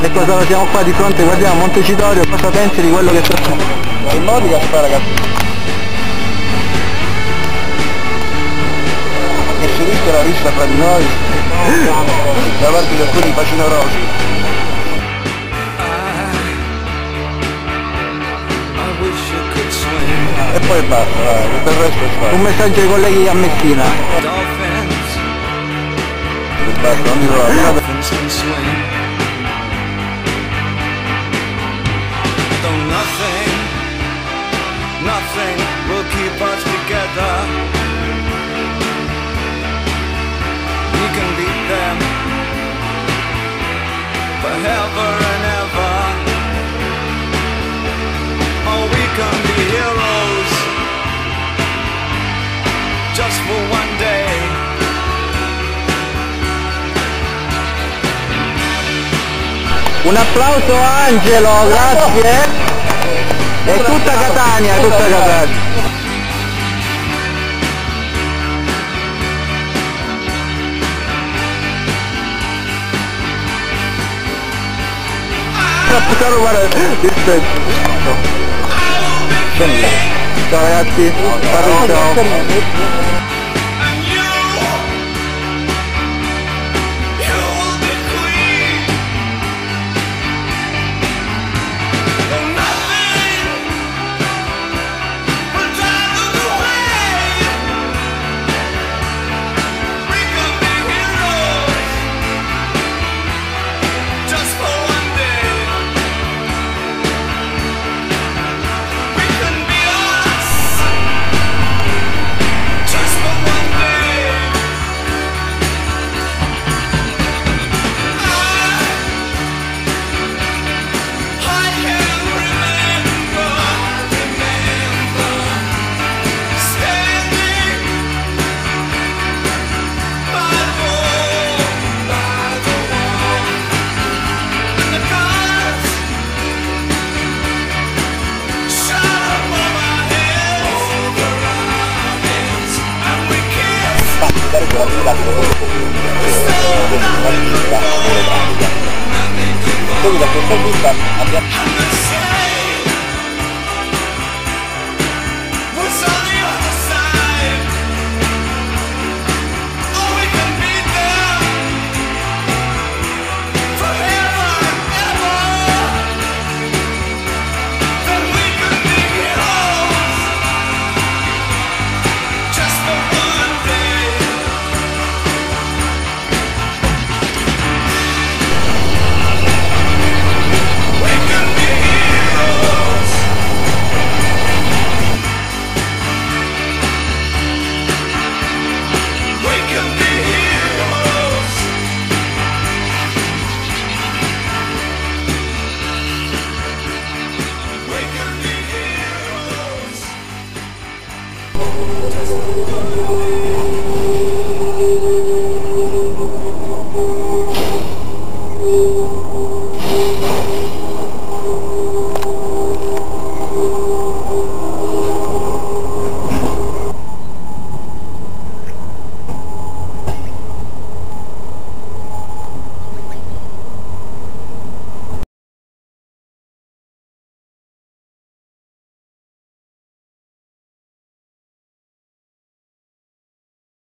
E cosa siamo qua di fronte, guardiamo Montecitorio, cosa pensi di quello che sta succedendo? Il Modica spara ragazzi. E si rischia la rissa fra di noi da parte di alcuni facinorosi. E poi basta, tutto il resto è fatto. Un messaggio ai colleghi a Messina. E basta, non mi trovate. Though nothing, nothing will keep us together. We can beat them forever Un applauso a Angelo, grazie. E tutta Catania, tutta Catania. Caro guarda, rispetto. Ciao ragazzi, ciao ciao. dari bulan ini lagi dulu itu udah cukup bukan ada